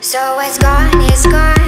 So it's gone, it's gone.